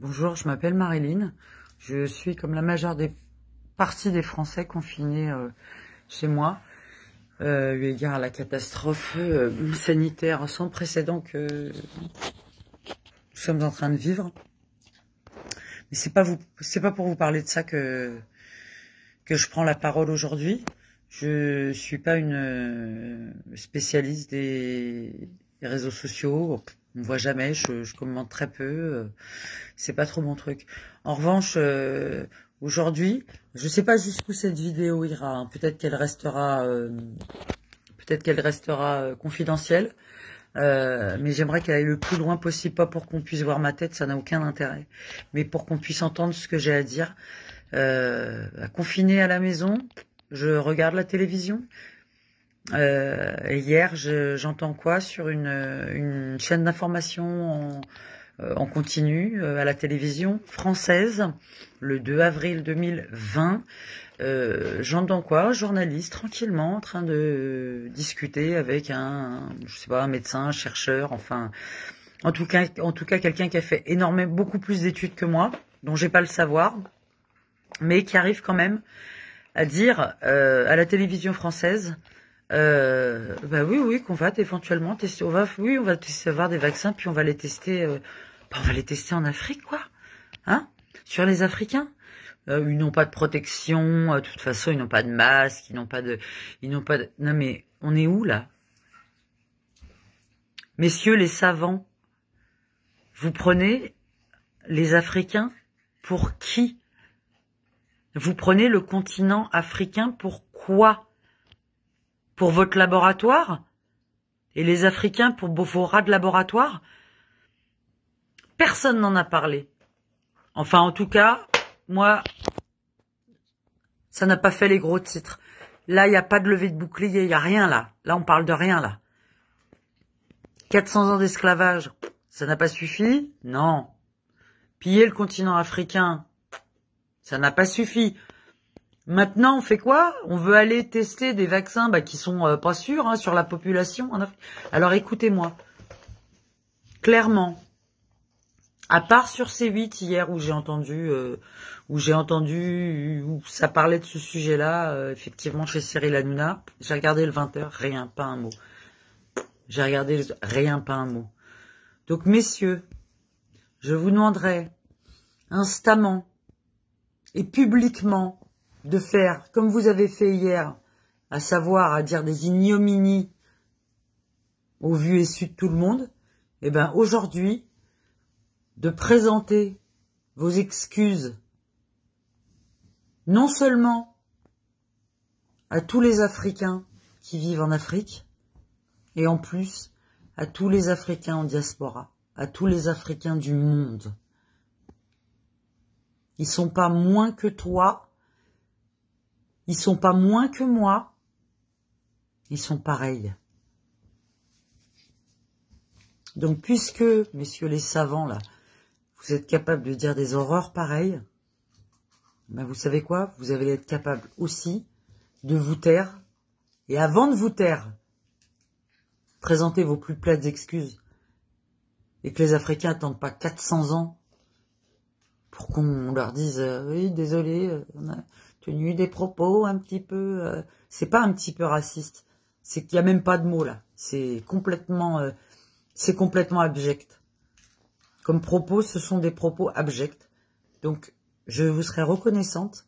Bonjour, je m'appelle Marilyn. Je suis comme la majeure des parties des Français confinés euh, chez moi, euh, eu égard à la catastrophe euh, sanitaire sans précédent que nous sommes en train de vivre. Mais c'est pas vous, c'est pas pour vous parler de ça que que je prends la parole aujourd'hui. Je suis pas une euh, spécialiste des, des réseaux sociaux. On me voit jamais, je, je commente très peu. euh, C'est pas trop mon truc. En revanche, euh, aujourd'hui, je sais pas jusqu'où cette vidéo ira. hein. Peut-être qu'elle restera, euh, peut-être qu'elle restera confidentielle. Euh, mais j'aimerais qu'elle aille le plus loin possible, pas pour qu'on puisse voir ma tête, ça n'a aucun intérêt, mais pour qu'on puisse entendre ce que j'ai à dire. Euh, confiné à la maison, je regarde la télévision. Euh, hier, je- j'entends quoi sur une, chaîne d'information en, euh, continu euh, à la télévision française le 2 avril 2020. Euh, j'entends quoi journaliste tranquillement en train de discuter avec un, je sais pas, médecin, un chercheur, enfin, en tout cas, en tout cas, quelqu'un qui a fait énormément, beaucoup plus d'études que moi, dont j'ai pas le savoir, mais qui arrive quand même à dire à la télévision française, euh, bah oui, oui, qu'on va éventuellement tester, on va, oui, on va tester, avoir des vaccins, puis on va les tester, euh, bah, on va les tester en Afrique, quoi, hein, sur les Africains? Euh, ils n'ont pas de protection, euh, de toute façon, ils n'ont pas de masque, ils n'ont pas de, ils n'ont pas de, non mais, on est où, là? Messieurs les savants, vous prenez les Africains pour qui? Vous prenez le continent africain pour quoi? Pour votre laboratoire? Et les Africains pour vos rats de laboratoire? Personne n'en a parlé. Enfin, en tout cas, moi, ça n'a pas fait les gros titres. Là, il n'y a pas de levée de bouclier, il n'y a rien là. Là, on parle de rien là. 400 ans d'esclavage, ça n'a pas suffi? Non. Piller le continent africain, ça n'a pas suffi. Maintenant, on fait quoi? On veut aller tester des vaccins bah, qui sont euh, pas sûrs hein, sur la population. en Afrique. Alors écoutez-moi. Clairement, à part sur C8 hier où j'ai entendu, euh, où j'ai entendu, où ça parlait de ce sujet-là, euh, effectivement chez Cyril Hanouna, j'ai regardé le 20h, rien, pas un mot. J'ai regardé le- rien, pas un mot. Donc messieurs, je vous demanderai instamment et publiquement de faire comme vous avez fait hier, à savoir à dire des ignominies au vu et su de tout le monde, et ben aujourd'hui, de présenter vos excuses non seulement à tous les Africains qui vivent en Afrique, et en plus à tous les Africains en diaspora, à tous les Africains du monde. Ils sont pas moins que toi, ils sont pas moins que moi, ils sont pareils. Donc puisque, messieurs les savants, là, vous êtes capables de dire des horreurs pareilles, ben vous savez quoi? Vous allez être capable aussi de vous taire, et avant de vous taire, présentez vos plus plates excuses, et que les Africains attendent pas 400 ans pour qu'on leur dise euh, oui désolé euh, tenu des propos un petit peu euh, c'est pas un petit peu raciste. C'est qu'il y a même pas de mots là. C'est complètement euh, c'est complètement abject. Comme propos ce sont des propos abjects. Donc je vous serais reconnaissante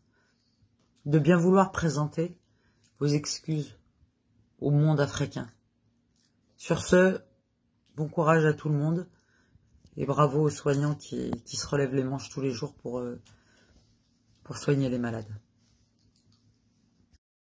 de bien vouloir présenter vos excuses au monde africain. Sur ce bon courage à tout le monde et bravo aux soignants qui, qui se relèvent les manches tous les jours pour, euh, pour soigner les malades.